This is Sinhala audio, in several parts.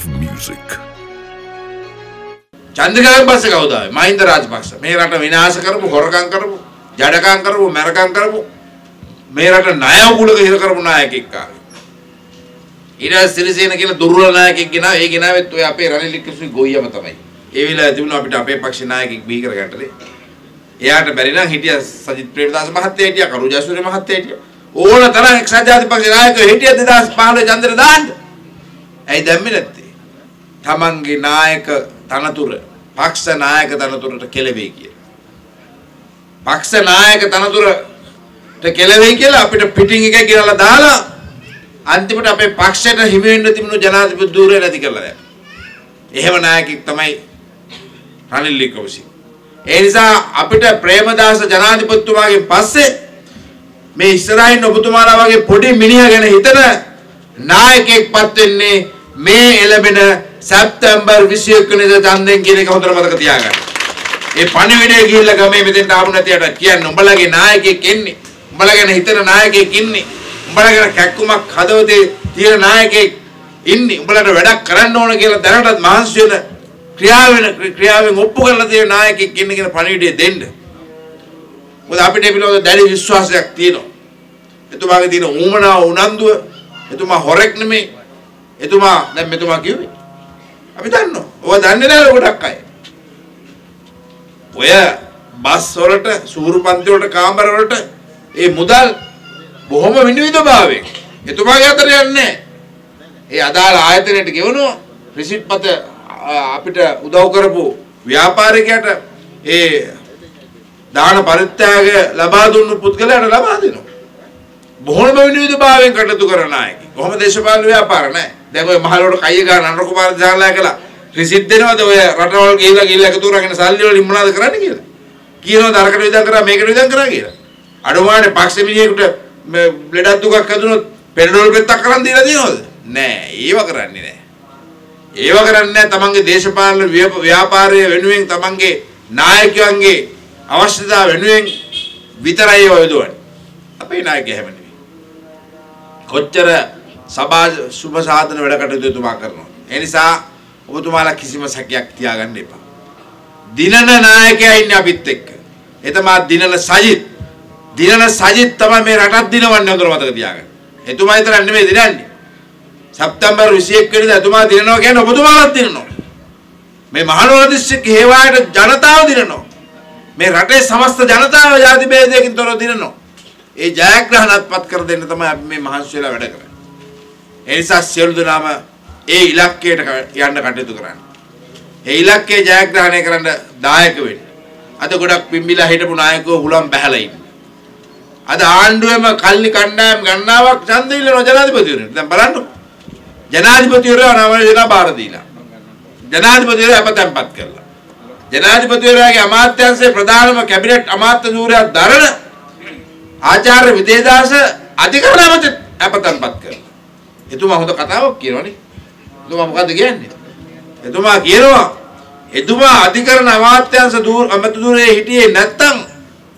of music. චන්ද්‍රකාගෙන් පස්සේ කවුද ආවේ? මහින්ද රාජපක්ෂ. මේ රට විනාශ කරපු, හොරකම් කරපු, ජඩකම් කරපු, මැරකම් කරපු මේ රට ණය උගුලක හිර කරපු නායකයෙක් ආවේ. ඊට පස්සේ සිරිසේන කියලා දුර්වල නායකයෙක් ගෙනා ඒ ගෙනාවෙත් ඔය අපේ රනිල් වික්‍රමසිංහ ගොයියම තමයි. ඒ වෙලාවේ තිබුණා අපිට අපේ පක්ෂ නායකයෙක් බිහි කරගන්නලේ. එයාට බැරි නම් හිටිය සජිත් ප්‍රේමදාස මහත්තයා හිටියා, කරු ජයසූරිය මහත්තයා හිටියා. ඕන තරම් එක්සත් ජාතිපක්ෂ නායකයෝ හිටිය 2015 චන්ද්‍ර දාන්න. ඇයි දැම්මේ නැත්තේ? තමන්ගේ නායක තනතුර පක්ෂ නායක තනතුරට කෙලවෙයි කිය. පක්ෂ නායක තනතුරට කෙලවෙයි කියලා අපිට පිටින් එක කියලා දාලා අන්තිමට අපේ පක්ෂයට හිමි වෙන්න තිබුණු ජනාධිපති ධූරය නැති කරලා දැන්. එහෙම නායකෙක් තමයි රනිල් වික්‍රමසිංහ. ඒ නිසා අපිට ප්‍රේමදාස ජනාධිපතිතුමාගෙන් පස්සේ මේ ඉස්සරහින් ඔබතුමාලා වගේ පොඩි මිනිහා ගැන හිතන නායකයෙක්පත් වෙන්නේ මේ එළඹෙන සැප්තැම්බර් 21 වෙනිදා ඡන්දෙන් කියන එක හොඳට මතක තියාගන්න. ඒ පණිවිඩය ගිහිල්ලා ගමේ මෙතෙන්ට ආපු නැතිවට කියන්න උඹලගේ නායකයෙක් එන්නේ. උඹලා ගැන හිතන නායකයෙක් ඉන්නේ. උඹලා ගැන කැක්කුමක් හදවතේ තියෙන නායකයෙක් ඉන්නේ. උඹලට වැඩක් කරන්න ඕන කියලා දැනටත් මහන්සි වෙන ක්‍රියාවෙන ක්‍රියාවෙන් ඔප්පු කරලා තියෙන නායකයෙක් ඉන්න කියන පණිවිඩය දෙන්න. මොකද අපිට ඒ පිළිබඳව දැඩි විශ්වාසයක් තියෙනවා. එතුමාගේ තියෙන ඌමනාව උනන්දුව එතුමා හොරෙක් නෙමෙයි. එතුමා දැන් මෙතුමා කිව්වේ. අපි දන්නවා. ඔය දන්නේ නැහැ ගොඩක් අය. ඔය බස් වලට සූරු පන්ති වලට කාමර වලට ඒ මුදල් බොහොම විනිවිදභාවයෙන් එතුමාගේ අතර යන්නේ ඒ අදාළ ආයතනයට ගෙවනවා රිසිට් පත අපිට උදව් කරපු ව්‍යාපාරිකයට ඒ දාන පරිත්‍යාග ලබා දුන්නු පුද්ගලයාට ලබා දෙනවා. බොහොම විනිවිදභාවයෙන් කටයුතු කරන අය. කොහොම දේශපාලන ව්‍යාපාර නැහැ. දැන් ඔය මහලවට කය ගන්න අනුර කුමාර ජාලා කළා. රිසිට් දෙනවද ඔය රටවල් ගිහිල්ලා ගිහිල්ලා එකතු කරගෙන සල්ලි වලින් මොනවද කරන්න කියලා. කියනවාද අරකට විදන් කරා මේකට විදන් කරා කියලා. අඩුමානේ පක්ෂ මිනිහෙකුට ලෙඩක් දුකක් හදුනොත් පෙරඩෝල් පෙත්තක් කරන් දීලා තියෙනවද? නෑ. ඒව කරන්නේ නෑ. ඒව කරන්නේ නෑ තමන්ගේ දේශපාලන ව්‍යාපාරය වෙනුවෙන් තමන්ගේ නායකයන්ගේ අවශ්‍යතාව වෙනුවෙන් විතරයි ඔය යොදවන්නේ. අපේ නායකයා හැම නෙවෙයි. කොච්චර සභා සුබ සාධන වැඩ කටයුතු එතුමා කරනවා. ඒ නිසා ඔබතුමාලා කිසිම සැකයක් තියාගන්න එපා. දිනන නායකයා ඉන්නේ අපිත් එක්ක. එතමා දිනන සජිත්. දිනන සජිත් තමයි මේ රටත් දිනවන්නේ හොඳට මතක තියාගන්න. එතුමා විතර නෙමෙයි දිනන්නේ. සැප්තැම්බර් 21 වෙනිදා එතුමා දිනනවා කියන්නේ ඔබතුමාලත් දිනනවා. මේ මහනුවර දිස්ත්‍රික්ක හේවායට ජනතාව දිනනවා. මේ රටේ සමස්ත ජනතාව ජාති ભેදයකින් තොරව දිනනවා. ඒ ජයග්‍රහණත්පත් කර දෙන්න තමයි අපි මේ මහන්සි වෙලා වැඩ කරන්නේ. ඒ නිසා සියලු දෙනාම ඒ ඉලක්කයට යන්න කටයුතු කරන්න. ඒ ඉලක්කය ජයග්‍රහණය කරන්න දායක වෙන්න. අද ගොඩක් පිම්බිලා හිටපු නායකයෝ හුලම් බැහැලා ඉන්නේ. අද ආණ්ඩුවේම කල්ලි කණ්ඩායම් ගණනාවක් ඡන්ද ඉල්ලන ජනාධිපතිවරයාට. දැන් බලන්නකො. ජනාධිපතිවරයා නම දෙනා බාර දීලා. ජනාධිපතිවරයා අපතම්පත් කරලා. ජනාධිපතිවරයාගේ අමාත්‍යාංශයේ ප්‍රධානම කැබිනට් අමාත්‍ය ධූරයක් දරන ආචාර්ය විදේදාස අධිකරණ අමත අපතම්පත් කරලා. එතුමා හොඳ කතාවක් කියනවනේ. එතුමා මොකද්ද කියන්නේ? එතුමා කියනවා එතුමා අධිකරණ අමාත්‍යාංශ දූර අමත ධූරයේ හිටියේ නැත්තම්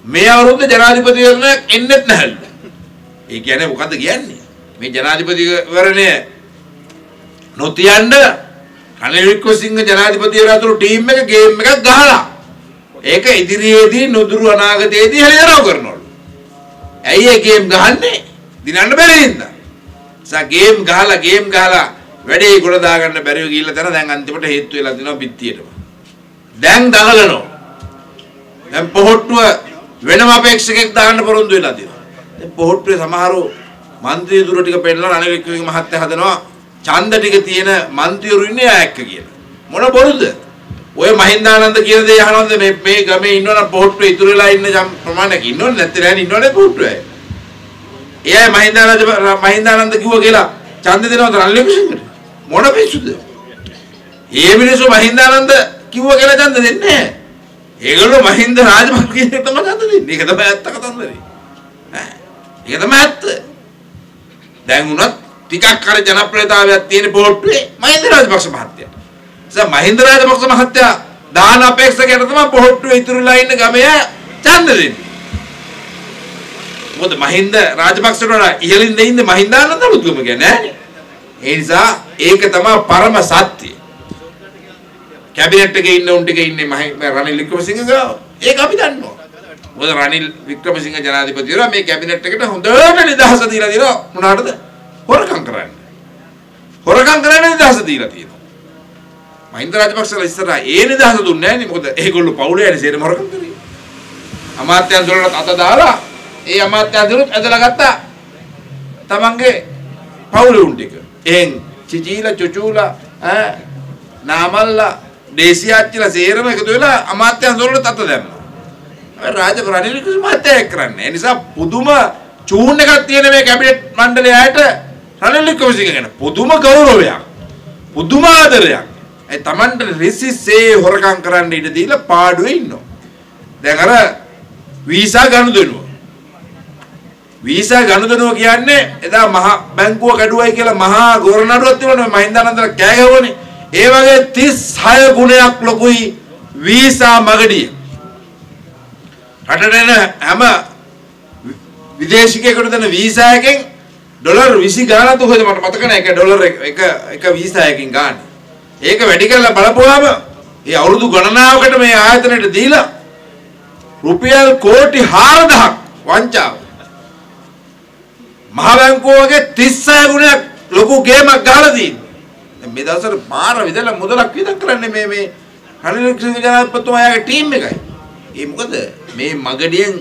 මේ අවුරුද්ද ජනාධිපතිවරණයක් එන්නෙත් නැහැලු. ඒ කියන්නේ මොකද්ද කියන්නේ? මේ ජනාධිපතිවරණය නොතියන්න රනිල් වික්‍රමසිංහ ජනාධිපතිවරයා අතුරු ටීම් එක ගේම් එකක් ගහලා ඒක ඉදිරියේදී නුදුරු අනාගතයේදී හෙළිදරව් කරනවලු. ඇයි ඒ ගේම් ගහන්නේ? දිනන්න බැරි හින්දා. නිසා ගේම් ගහලා ගේම් ගහලා වැඩේ ගොඩ දාගන්න බැරිව ගිහිල්ලා තන දැන් අන්තිමට හේතු වෙලා දෙනවා පිටියටම. දැන් දඟලනවා. දැන් පොහොට්ටුව වෙනම අපේක්ෂකෙක් දාන්න පොරොන්දු වෙලා තියෙනවා. දැන් පොහොට්ටුවේ සමහරව മന്ത്രി දුර ටික පෙන්නලා රණවික්‍රම මහත්තයා හදනවා ඡන්ද ටික තියෙන മന്ത്രിවරු ඉන්නේ ආයක්ක කියලා. මොන බොරුද? ඔය මහින්දානන්ද කියන දේ අහනවද මේ මේ ගමේ ඉන්නවනම් පොහොට්ටුවේ ඉතුරු වෙලා ඉන්න ප්‍රමාණයක් ඉන්නවද නැත්නම් ඉන්නවද පොහොට්ටුවේ? පොහොට්ටුවේ. එයා මහින්දානන්ද මහින්දානන්ද කිව්වා කියලා ඡන්ද දෙනවද රනිල් වික්‍රමසිංහට? මොන පිස්සුද? ඒ මිනිස්සු මහින්දානන්ද කිව්වා කියලා ඡන්ද දෙන්නේ නැහැ. ඒගොල්ලෝ මහින්ද රාජපක්ෂ කියන එක තමයි ඡන්ද දෙන්නේ. ඒක තමයි ඇත්ත කතන්දරේ. ඈ. ඒක තමයි ඇත්ත. දැන් උනත් ටිකක් අර ජනප්‍රියතාවයක් තියෙන පොට්ටුවේ මහින්ද රාජපක්ෂ මහත්තයා. ඒ මහින්ද රාජපක්ෂ මහත්තයා දාන අපේක්ෂකයට තමයි පොට්ටුවේ ඉතුරුලා ඉන්න ගමේ ඡන්ද දෙන්නේ. මොකද මහින්ද රාජපක්ෂට වඩා ඉහළින් දෙන්නේ මහින්දානන්ද අලුත්ගම කියන්නේ නෑනේ. ඒ නිසා ඒක තමයි පරම සත්‍යය. කැබිනට් එකේ ඉන්න උන් ටික ඉන්නේ මහ රනිල් වික්‍රමසිංහ ගාව. ඒක අපි දන්නවා. මොකද රනිල් වික්‍රමසිංහ ජනාධිපතිවරයා මේ කැබිනට් එකට හොඳට නිදහස දීලා දිනවා මොනවාටද? හොරකම් කරන්න. හොරකම් කරන්න නිදහස දීලා තියෙනවා. මහින්ද රාජපක්ෂලා ඉස්සරහා ඒ නිදහස දුන්නේ නැහැ නේ මොකද ඒගොල්ලෝ පවුලේ ඇනේ සේරම හොරකම් කරේ. අමාත්‍යංශ වලට අත දාලා ඒ අමාත්‍යංශවලුත් ඇදලා ගත්තා. තමන්ගේ පවුලේ උන් ටික. එහෙන් චිචීලා චුචූලා ඈ නාමල්ලා දේශියාච්චිලා සේරම එකතු වෙලා අමාත්‍යංශ වලට අත දැම්මා. රාජ රනිල් කුමාරයා කරන්නේ. ඒ නිසා පුදුම චූන් එකක් තියෙන මේ කැබිනට් මණ්ඩලයේ අයට රනිල් වික්‍රමසිංහ ගැන පුදුම ගෞරවයක්. පුදුම ආදරයක්. ඒ Tamanට රිසිසේ හොරකම් කරන්න ඉඩ දීලා පාඩුවේ ඉන්නවා. දැන් අර වීසා ගනුදෙනුව. වීසා ගනුදෙනුව කියන්නේ එදා මහ බැංකුව කැඩුවයි කියලා මහා ගෝරනඩුවක් තිබුණා මහින්දානන්දලා කෑ ගැහුවනේ. ඒ වගේ 36 ගුණයක් ලොකුයි වීසා මගඩිය. රටට එන හැම විදේශිකයෙකුට දෙන වීසා එකෙන් ඩොලර් 20 ගානක් කොහෙද මට මතක නැහැ. ඒක ඩොලර් එක එක එක වීසා එකකින් ගන්න. ඒක වැඩි කරලා බලපුවාම ඒ අවුරුදු ගණනාවකට මේ ආයතනයට දීලා රුපියල් කෝටි 4000ක් වංචාව. මහ බැංකුව වගේ 36 ගුණයක් ලොකු ගේමක් ගහලා තියෙනවා. මේ දවස්වල පාර විදලා මුදලක් විදක් කරන්නේ මේ මේ රනිල් වික්‍රමසිංහ ජනාධිපතිතුමාගේ ටීම් එකයි. ඒ මොකද මේ මගඩියෙන්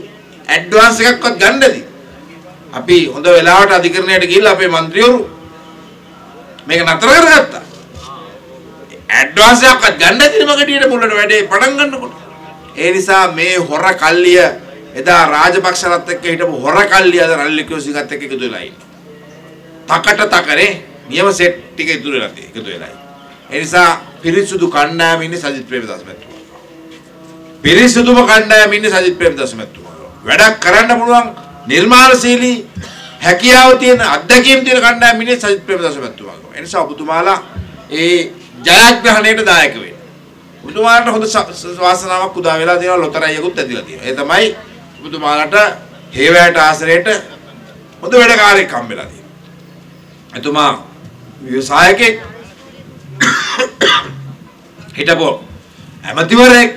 ඇඩ්වාන්ස් එකක්වත් ගන්නදී අපි හොඳ වෙලාවට අධිකරණයට ගිහිල්ලා අපේ മന്ത്രിවරු මේක නතර කරගත්තා. ඇඩ්වාන්ස් එකක්වත් ගන්නදී මගඩියට මුලට වැඩේ පටන් ගන්නකොට. ඒ නිසා මේ හොර කල්ලිය එදා රාජපක්ෂලත් එක්ක හිටපු හොර කල්ලිය අද රනිල් වික්‍රමසිංහත් එක්ක එකතු වෙලා ඉන්නේ. තකට තකරේ නියම සෙට් ටික ඉතුරු වෙලා තියෙන්නේ එකතු වෙලා ඉන්නේ. ඒ නිසා පිරිසුදු කණ්ඩායම ඉන්නේ සජිත් ප්‍රේමදාස මැතිතුමා. පිරිසුදුම කණ්ඩායම ඉන්නේ සජිත් ප්‍රේමදාස මැතිතුමා. වැඩක් කරන්න පුළුවන් නිර්මාණශීලී හැකියාව තියෙන අත්දැකීම් තියෙන කණ්ඩායම ඉන්නේ සජිත් ප්‍රේමදාස මැතිතුමා. ඒ නිසා ඔබතුමාලා ඒ ජයග්‍රහණයට දායක වෙන්න. ඔබතුමාලට හොඳ වාසනාවක් උදා වෙලා තියෙනවා ලොතරැයියකුත් ඇතිලා තියෙනවා. ඒ තමයි ඔබතුමාලට හේවැයට ආශ්‍රයයට හොඳ වැඩකාරයෙක් හම්බෙලා තියෙනවා. එතුමා ව්‍යවසායකෙක්. හිටපො ඇමතිවරයෙක්.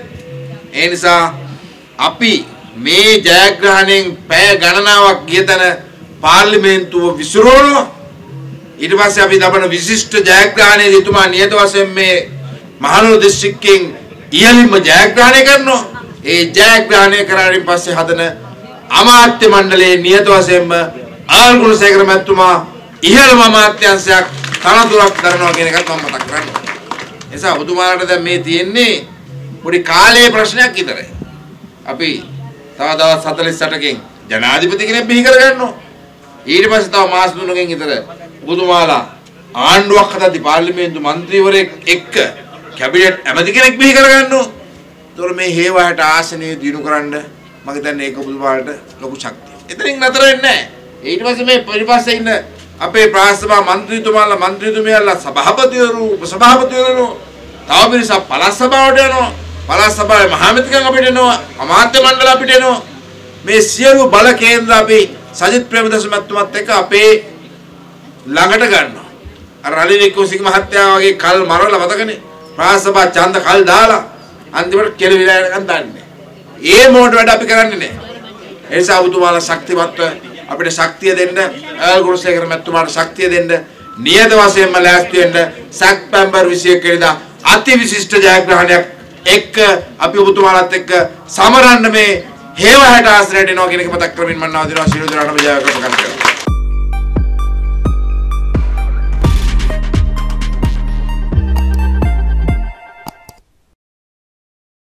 ඒ නිසා අපි මේ ජයග්‍රහණයෙන් පැය ගණනාවක් ගිය තැන පාර්ලිමේන්තුව විසිරෝනවා ඊට පස්සේ අපි ලබන විශිෂ්ට ජයග්‍රහණයේදී එතුමා නියත වශයෙන් මේ මහනුවර දිස්ත්‍රික්කයෙන් ඉහළින්ම ජයග්‍රහණය කරනවා. ඒ ජයග්‍රහණය කරාරින් පස්සේ හදන අමාත්‍ය මණ්ඩලයේ නියත වශයෙන්ම ආල් ගුණසේකර මැතිතුමා ඉහළම අමාත්‍යංශයක් තනතුරක් දරනවා කියන එකත් මම මතක් කරනවා. ඒ නිසා ඔබතුමාලට දැන් මේ තියෙන්නේ පොඩි කාලයේ ප්‍රශ්නයක් විතරයි. අපි තව දවස් 48කින් ජනාධිපති කෙනෙක් බිහි කරගන්නවා. ඊට පස්සේ තව මාස 3කින් විතර ඔබතුමාලා ආණ්ඩුවක් හදද්දි පාර්ලිමේන්තු මන්ත්‍රීවරයෙක් එක්ක කැබිනට් ඇමති කෙනෙක් බිහි කරගන්නවා. ඒතකොට මේ හේවායට ආසනය දිනු කරන්න මම හිතන්නේ ඒක ඔබතුමාට ලොකු ශක්තියක්. එතනින් නතර වෙන්නේ නැහැ. ඊට පස්සේ මේ පිටිපස්සේ ඉන්න අපේ ප්‍රාසභා മന്ത്രിතුමාලා മന്ത്രിතුමියලා සභාපතිවරු උපසභාපතිවරු තව පිරිසක් පළාත් සභාවට යනවා. පළාත් සභාවේ මහාමැතිකම් අපිට එනවා. අමාත්‍ය මණ්ඩල අපිට එනවා. මේ සියලු බල කේන්ද්‍ර අපි සජිත් ප්‍රේමදාස මහත්මයාත් එක්ක අපේ ළඟට ගන්නවා. අර රනිල් එක්කෝසික මහත්තයා වගේ කල් මරවලා මතකනේ. ප්‍රාසභා ඡන්ද කල් දාලා අන්තිමට කෙලවිලා යනකම් දන්නේ. ඒ මොකට වැඩ අපි කරන්නේ නැහැ. ඒ නිසා ඔබතුමාලා ශක්තිමත්ව අපිට ශක්තිය දෙන්න අයල් ගුණසේකර මැතිතුමාට ශක්තිය දෙන්න නියත වශයෙන්ම ලෑස්ති වෙන්න සැප්තැම්බර් 21 වෙනිදා අති විශිෂ්ට ජයග්‍රහණයක් එක්ක අපි ඔබතුමාලත් එක්ක සමරන්න මේ හේව හැට ආශ්‍රයයට එනවා කියන එක මතක් කරමින් මම නවතිනවා ශිරු දරණම ජයග්‍රහණ කරනවා.